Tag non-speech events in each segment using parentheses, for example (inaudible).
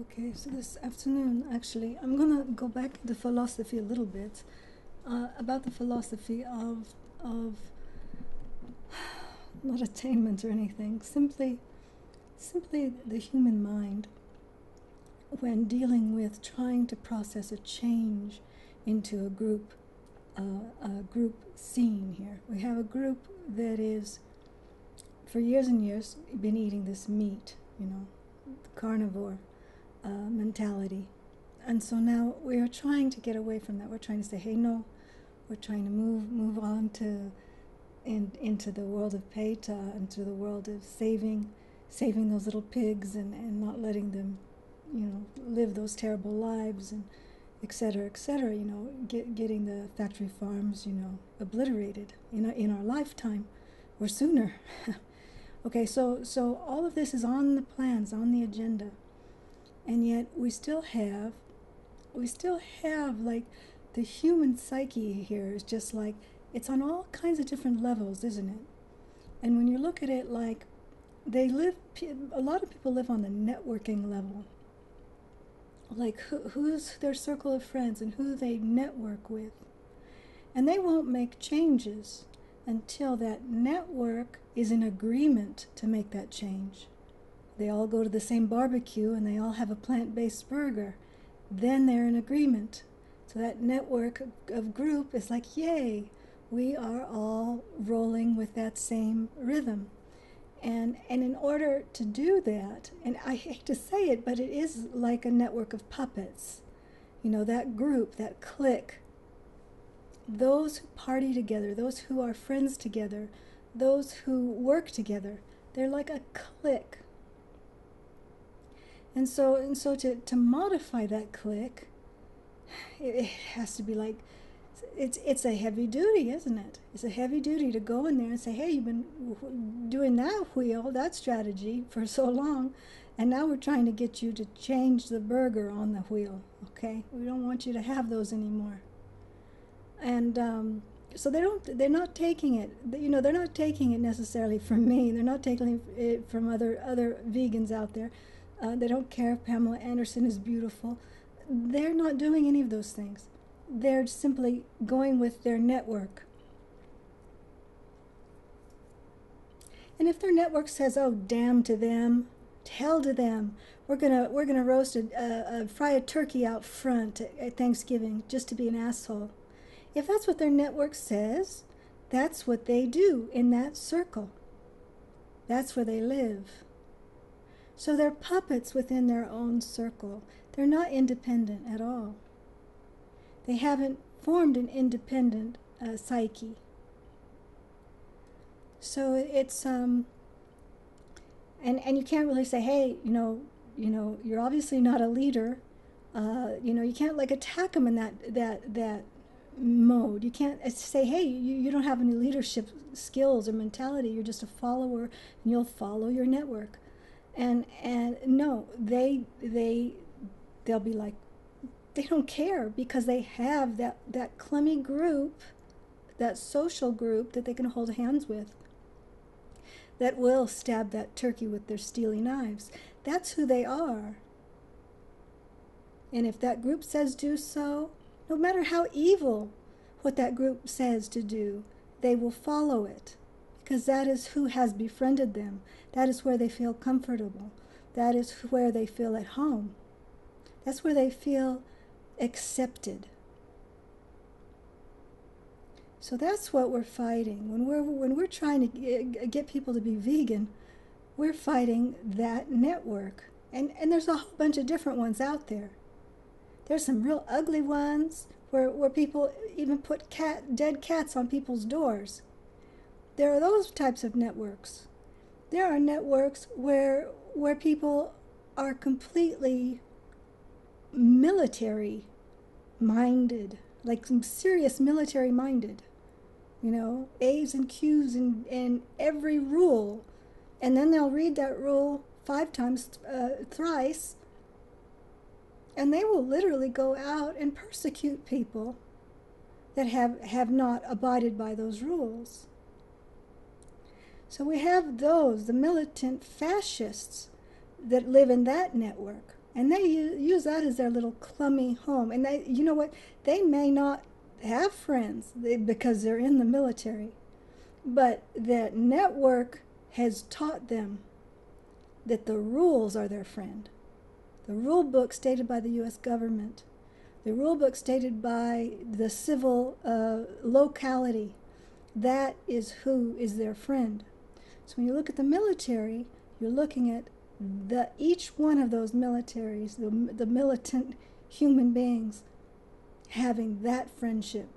Okay, so this afternoon, actually, I'm gonna go back into philosophy a little bit uh, about the philosophy of of (sighs) not attainment or anything, simply simply the human mind when dealing with trying to process a change into a group uh, a group scene here. We have a group that is for years and years been eating this meat, you know, carnivore uh, mentality. And so now we are trying to get away from that. We're trying to say, hey, no, we're trying to move move on to in, into the world of Peta, into the world of saving saving those little pigs and, and not letting them, you know, live those terrible lives and et cetera, et cetera, you know, get, getting the factory farms, you know, obliterated in our, in our lifetime or sooner. (laughs) okay, so, so all of this is on the plans, on the agenda and yet we still have we still have like the human psyche here is just like it's on all kinds of different levels isn't it? And when you look at it like they live a lot of people live on the networking level. Like who, who's their circle of friends and who they network with. And they won't make changes until that network is in agreement to make that change they all go to the same barbecue and they all have a plant based burger. Then they're in agreement. So that network of group is like, yay, we are all rolling with that same rhythm. And, and in order to do that, and I hate to say it, but it is like a network of puppets. You know, that group, that clique, those who party together, those who are friends together, those who work together, they're like a clique and so and so to, to modify that click, (sighs) it, it has to be like it's it's a heavy duty, isn't it? It's a heavy duty to go in there and say, "Hey, you've been doing that wheel, that strategy for so long, and now we're trying to get you to change the burger on the wheel. Okay, we don't want you to have those anymore." And um, so they don't. They're not taking it. You know, they're not taking it necessarily from me. They're not taking it from other other vegans out there. Uh, they don't care if Pamela Anderson is beautiful. They're not doing any of those things. They're simply going with their network. And if their network says, "Oh, damn to them," hell to them, we're gonna we're gonna roast a, a, a fry a turkey out front at, at Thanksgiving just to be an asshole. If that's what their network says, that's what they do in that circle. That's where they live. So they're puppets within their own circle. They're not independent at all. They haven't formed an independent uh, psyche. So it's um and and you can't really say, hey, you know, you know, you're obviously not a leader. Uh, you know, you can't like attack them in that that that mode. You can't uh, say, hey, you, you don't have any leadership skills or mentality. You're just a follower, and you'll follow your network and and no they they they'll be like they don't care because they have that that clemmy group that social group that they can hold hands with that will stab that turkey with their steely knives. That's who they are. And if that group says do so no matter how evil what that group says to do they will follow it because that is who has befriended them. That is where they feel comfortable. That is where they feel at home. That's where they feel accepted. So that's what we're fighting. When we're when we're trying to get people to be vegan, we're fighting that network. And and there's a whole bunch of different ones out there. There's some real ugly ones where where people even put cat dead cats on people's doors. There are those types of networks. There are networks where where people are completely military minded, like some serious military minded. You know, A's and Q's and, and every rule. And then they'll read that rule five times, uh, thrice, and they will literally go out and persecute people that have, have not abided by those rules. So we have those, the militant fascists that live in that network. And they use that as their little clummy home. And they, you know what? They may not have friends because they're in the military, but that network has taught them that the rules are their friend. The rule book stated by the U.S. government, the rule book stated by the civil uh, locality, that is who is their friend. So when you look at the military, you're looking at the each one of those militaries, the, the militant human beings, having that friendship.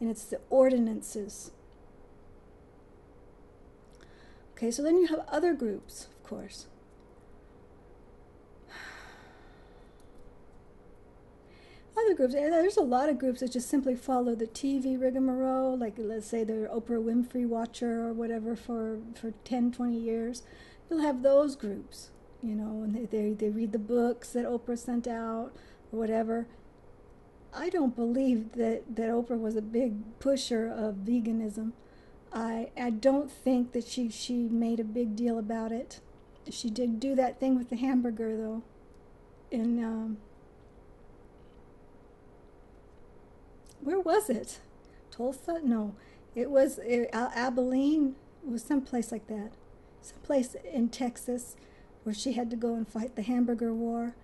And it's the ordinances. Okay, so then you have other groups, of course. Other groups, there's a lot of groups that just simply follow the TV rigmarole, like let's say they're Oprah Winfrey watcher or whatever for, for 10, 20 years. You'll have those groups you know, and they, they, they read the books that Oprah sent out or whatever. I don't believe that, that Oprah was a big pusher of veganism. I, I don't think that she, she made a big deal about it. She did do that thing with the hamburger, though. And um, where was it? Tulsa? No. It was it, Abilene. It was someplace like that. Someplace in Texas where she had to go and fight the hamburger war.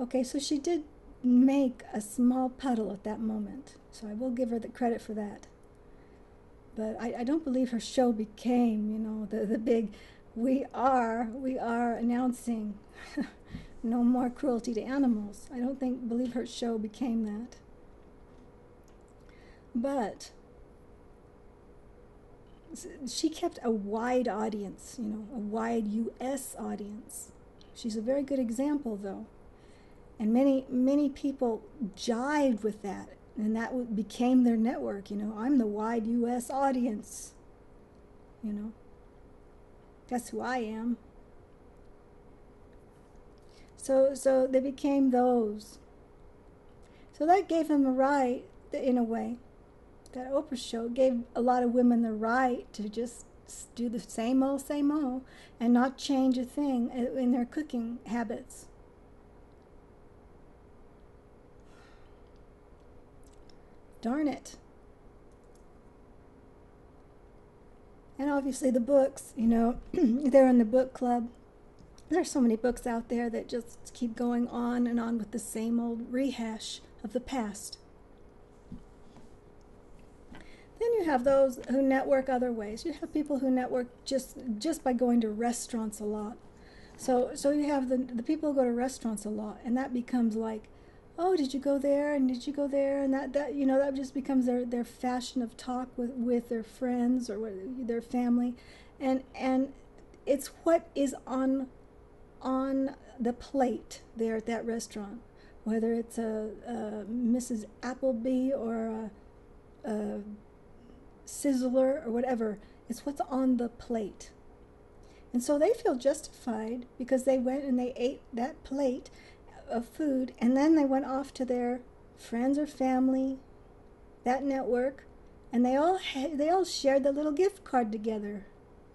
Okay, so she did make a small puddle at that moment, so I will give her the credit for that. But I, I don't believe her show became, you know, the, the big, we are, we are announcing (laughs) no more cruelty to animals. I don't think, believe her show became that. But she kept a wide audience, you know, a wide U.S. audience. She's a very good example, though. And many, many people jived with that, and that became their network. You know, I'm the wide U.S. audience. You know, that's who I am. So, so they became those. So that gave them a right, in a way, that Oprah show gave a lot of women the right to just do the same old, same old, and not change a thing uh, in their cooking habits. Darn it. And obviously, the books, you know, (clears throat) they're in the book club. There's so many books out there that just keep going on and on with the same old rehash of the past. Then you have those who network other ways. You have people who network just just by going to restaurants a lot. So so you have the the people who go to restaurants a lot, and that becomes like, oh, did you go there? And did you go there? And that that you know that just becomes their their fashion of talk with with their friends or with their family, and and it's what is on on the plate there at that restaurant, whether it's a, a Mrs. Appleby or a, a sizzler or whatever. It's what's on the plate. And so they feel justified because they went and they ate that plate of food and then they went off to their friends or family, that network, and they all they all shared the little gift card together.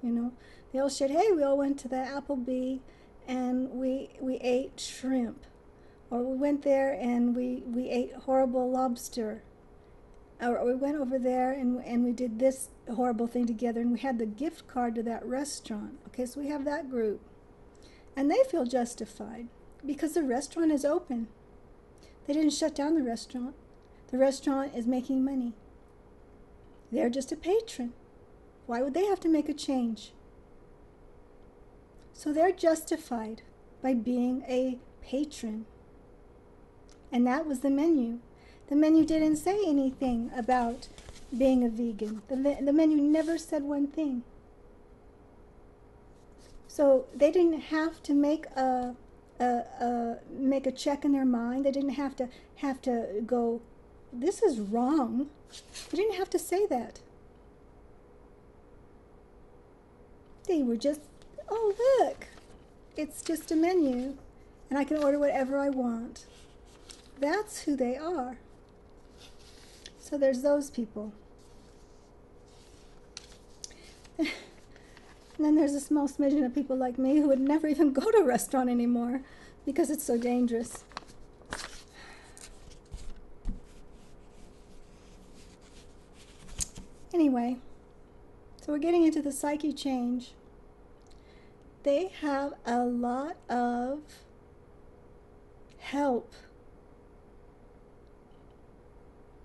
You know, they all shared, "Hey, we all went to the Applebee and we we ate shrimp." Or we went there and we, we ate horrible lobster or we went over there and, and we did this horrible thing together and we had the gift card to that restaurant. Okay, so we have that group. And they feel justified because the restaurant is open. They didn't shut down the restaurant. The restaurant is making money. They're just a patron. Why would they have to make a change? So they're justified by being a patron. And that was the menu. The menu didn't say anything about being a vegan. The, the menu never said one thing. So they didn't have to make a, a, a, make a check in their mind. They didn't have to have to go, this is wrong. They didn't have to say that. They were just, oh look, it's just a menu, and I can order whatever I want. That's who they are. So there's those people. and then there's a small smidgen of people like me who would never even go to a restaurant anymore because it's so dangerous. Anyway, so we're getting into the psyche change. They have a lot of help.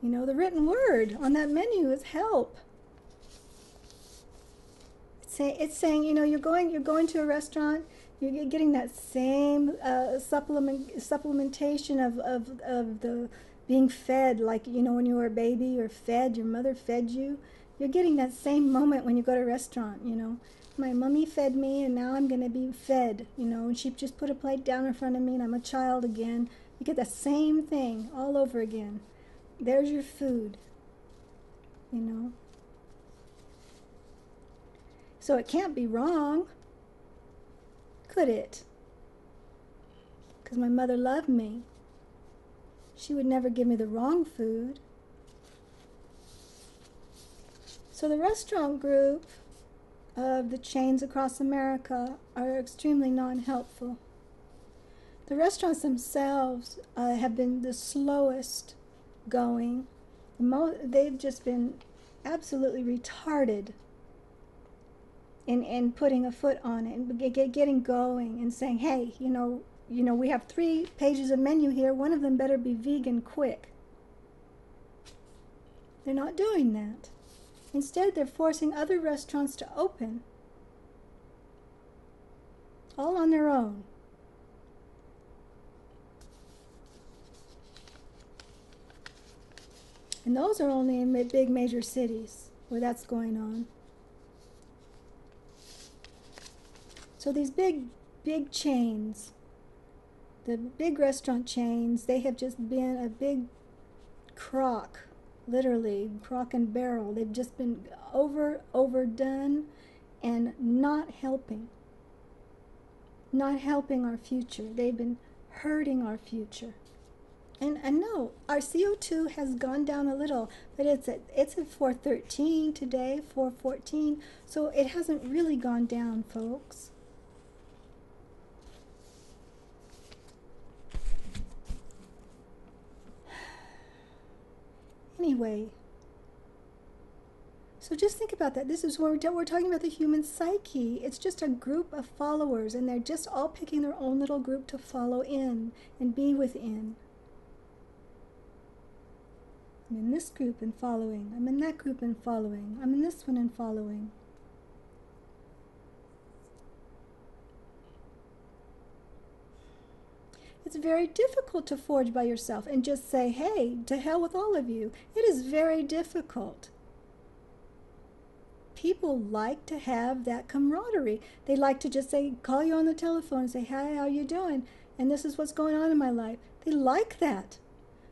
You know, the written word on that menu is help. It's, say, it's saying, you know, you're going, you're going to a restaurant, you're getting that same uh, supplement, supplementation of, of, of the being fed, like, you know, when you were a baby, you're fed, your mother fed you. You're getting that same moment when you go to a restaurant, you know. My mummy fed me, and now I'm going to be fed, you know, and she just put a plate down in front of me, and I'm a child again. You get the same thing all over again. There's your food, you know. So it can't be wrong, could it? Because my mother loved me. She would never give me the wrong food. So the restaurant group of the chains across America are extremely non-helpful. The restaurants themselves uh, have been the slowest going. Mo- they've just been absolutely retarded in, in putting a foot on it and get, getting going and saying, hey, you know, you know, we have three pages of menu here. One of them better be vegan quick. They're not doing that. Instead, they're forcing other restaurants to open, all on their own. And those are only in big major cities where that's going on. So these big, big chains, the big restaurant chains, they have just been a big crock, literally, crock and barrel. They've just been over, overdone and not helping. Not helping our future. They've been hurting our future. And, and no, our CO2 has gone down a little, but it's at, it's at 413 today, 414. So it hasn't really gone down, folks. (sighs) anyway. So just think about that. This is where we're, we're talking about the human psyche. It's just a group of followers, and they're just all picking their own little group to follow in and be within. I'm in this group and following. I'm in that group and following. I'm in this one and following. It's very difficult to forge by yourself and just say, hey, to hell with all of you. It is very difficult. People like to have that camaraderie. They like to just say, call you on the telephone and say, hi, how you doing? And this is what's going on in my life. They like that.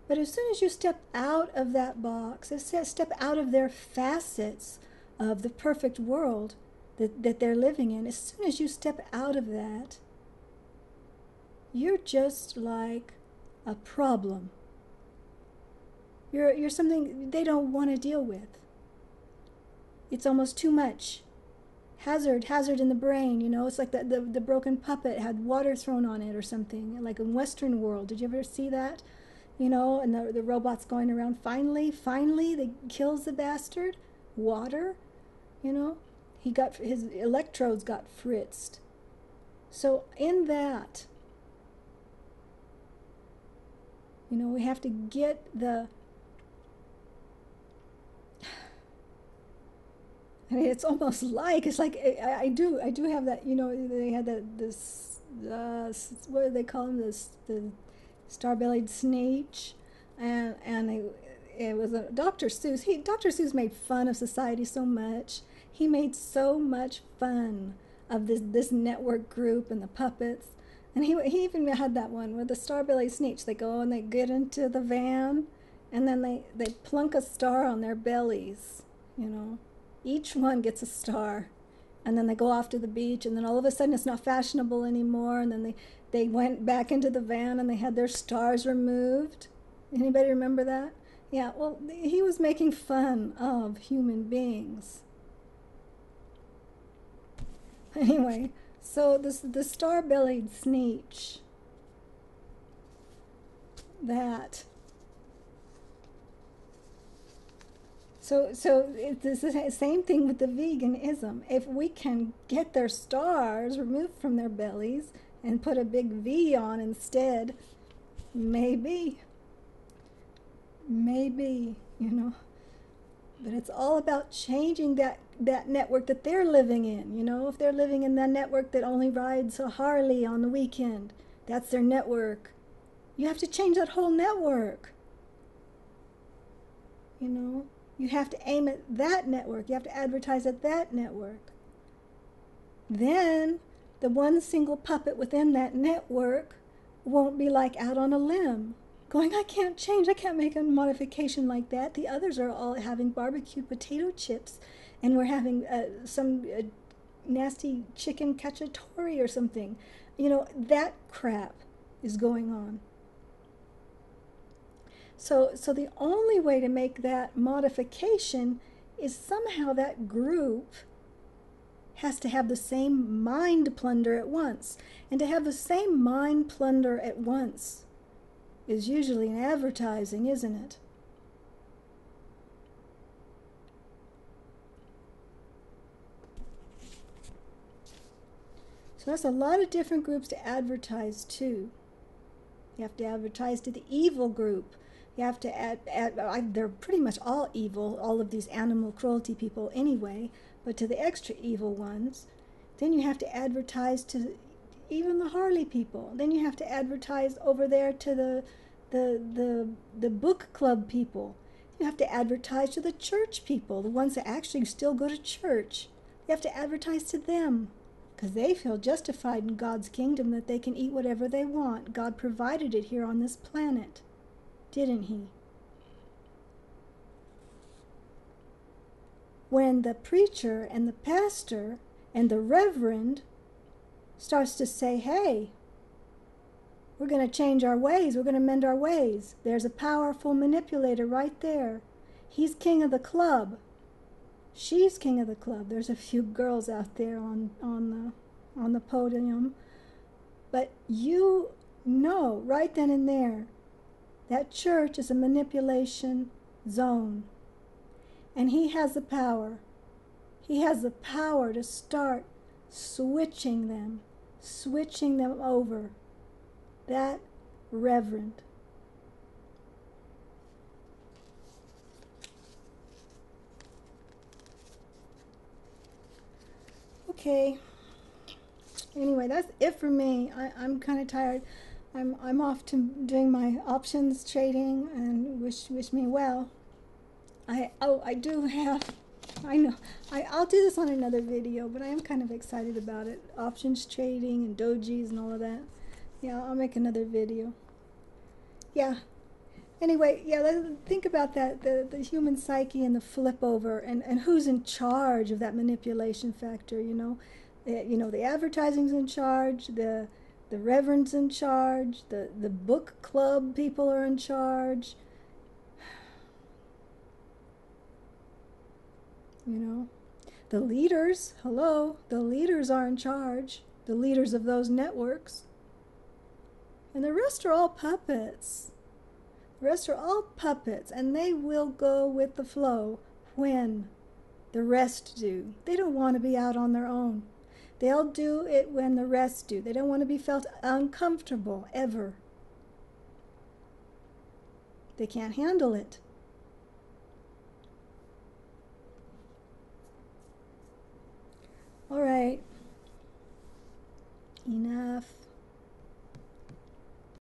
But as soon as you step out of that box, step out of their facets of the perfect world that, that they're living in, as soon as you step out of that, you're just like a problem. You're, you're something they don't want to deal with. It's almost too much. Hazard, hazard in the brain, you know, it's like the, the, the broken puppet had water thrown on it or something, like in Westworld. Did you ever see that? You know, and the, the robot's going around. Finally, finally, they kills the bastard. Water, you know, he got his electrodes got fritzed. So in that, You know, we have to get the. (sighs) I mean, it's almost (laughs) like it's like I, I do I do have that. You know, they had that this uh, what do they call them this the star-bellied sneetch, and and it, it was a Dr. Seuss. He Dr. Seuss made fun of society so much. He made so much fun of this this network group and the puppets and he, he even had that one with the star-bellied sneetch. They go and they get into the van, and then they, they plunk a star on their bellies, you know. Each one gets a star. And then they go off to the beach, and then all of a sudden it's not fashionable anymore. And then they, they went back into the van and they had their stars removed. Anybody remember that? Yeah, well, he was making fun of human beings. (laughs) Anyway, so this the star-bellied sneetch that. So, so it's the same thing with the veganism. If we can get their stars removed from their bellies and put a big V on instead, maybe, maybe, you know. But it's all about changing that, that network that they're living in. You know, if they're living in that network that only rides a Harley on the weekend, that's their network. You have to change that whole network. You know, you have to aim at that network. You have to advertise at that network. Then the one single puppet within that network won't be like out on a limb going, I can't change, I can't make a modification like that. The others are all having barbecue potato chips, and we're having uh, some uh, nasty chicken cacciatore or something. You know, that crap is going on. So, so the only way to make that modification is somehow that group has to have the same mind plunder at once. And to have the same mind plunder at once is usually in advertising, isn't it? So that's a lot of different groups to advertise to. You have to advertise to the evil group. You have to add, add I, they're pretty much all evil, all of these animal cruelty people anyway, but to the extra evil ones. Then you have to advertise to even the Harley people. Then you have to advertise over there to the the the the book club people. You have to advertise to the church people, the ones that actually still go to church. You have to advertise to them because they feel justified in God's kingdom that they can eat whatever they want. God provided it here on this planet, didn't He? When the preacher and the pastor and the reverend starts to say, hey, we're going to change our ways. We're going to mend our ways. There's a powerful manipulator right there. He's king of the club. She's king of the club. There's a few girls out there on, on, the, on the podium. But you know right then and there that church is a manipulation zone. And he has the power. He has the power to start switching them, switching them over that reverend. Okay. Anyway, that's it for me. I, I'm kind of tired. I'm I'm off to doing my options trading and wish wish me well. I oh I do have I know I I'll do this on another video, but I am kind of excited about it. Options trading and dojis and all of that. Yeah, I'll make another video. Yeah. Anyway, yeah, let's think about that, the, the human psyche and the flip over and, and who's in charge of that manipulation factor, you know. The, you know, the advertising's in charge, the the reverend's in charge, the, the book club people are in charge. You know, the leaders, hello, the leaders are in charge, the leaders of those networks. And the rest are all puppets. The rest are all puppets, and they will go with the flow when the rest do. They don't want to be out on their own. They'll do it when the rest do. They don't want to be felt uncomfortable ever. They can't handle it. All right. Enough.